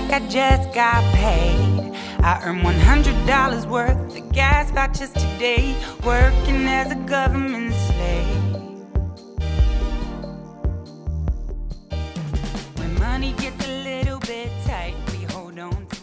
like I just got paid. I earned $100 worth of gas vouchers today, working as a government slave. When money gets a little bit tight, we hold on tight.